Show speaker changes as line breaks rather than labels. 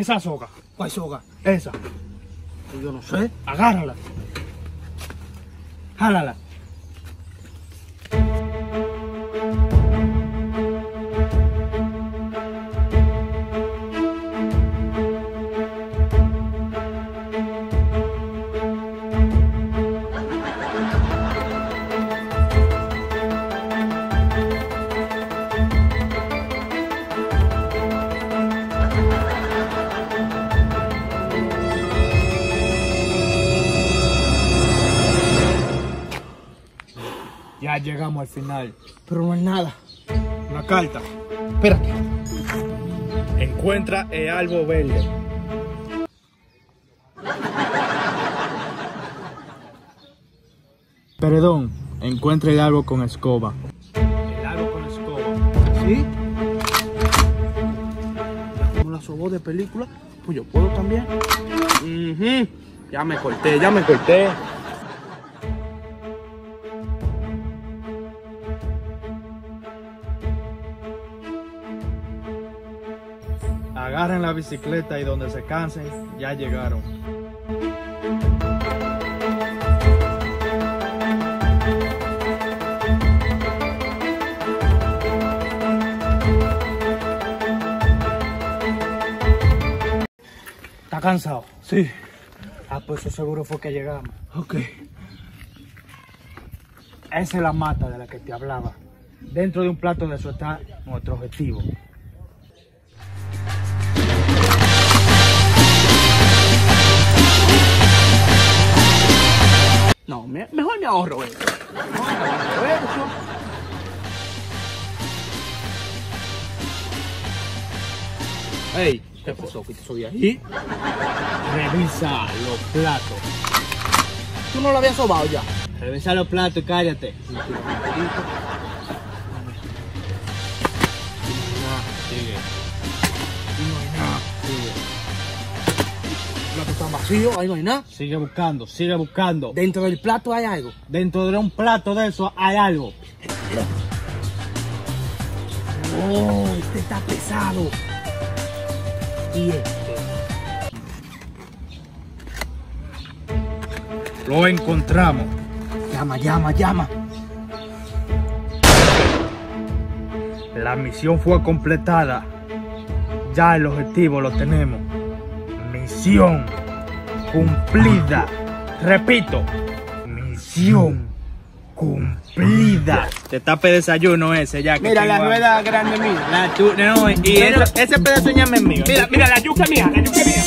esa soga.
¿Cuál soga?
Esa.
Yo no sé.
Agárrala. Jálala. Ya llegamos al final.
Pero no es nada.
Una carta.
Espérate.
Encuentra el árbol verde. Perdón, encuentra el árbol con escoba. El árbol con escoba.
¿Sí? Como la sobó de película, pues yo puedo también. Ujú. Ya me corté, ya me corté.
Agarren la bicicleta y donde se cansen, ya llegaron.
¿Está cansado?
Sí.
Ah, pues eso seguro fue que llegamos.
Ok.
Esa es la mata de la que te hablaba. Dentro de un plato de eso está nuestro objetivo. Me- mejor me ahorro eso. Mejor me ahorro eso. Ey, ¿qué pasó? ¿Qué te subí ahí?
Revisa los platos.
¿Tú no lo habías sobado ya?
Revisa los platos y cállate. Sigue.
Vacío, ahí no hay nada.
Sigue buscando, sigue buscando.
Dentro del plato hay algo.
Dentro de un plato de eso hay algo.
Oh, este está pesado. Y este.
Lo encontramos.
Llama, llama, llama.
La misión fue completada. Ya el objetivo lo tenemos. Misión cumplida. Repito, misión cumplida. Te tape desayuno ese ya. Que
mira la rueda grande mía.
La tu, no, y ese, pedazo ya es mío.
Mira, mira la yuca mía, la yuca mía.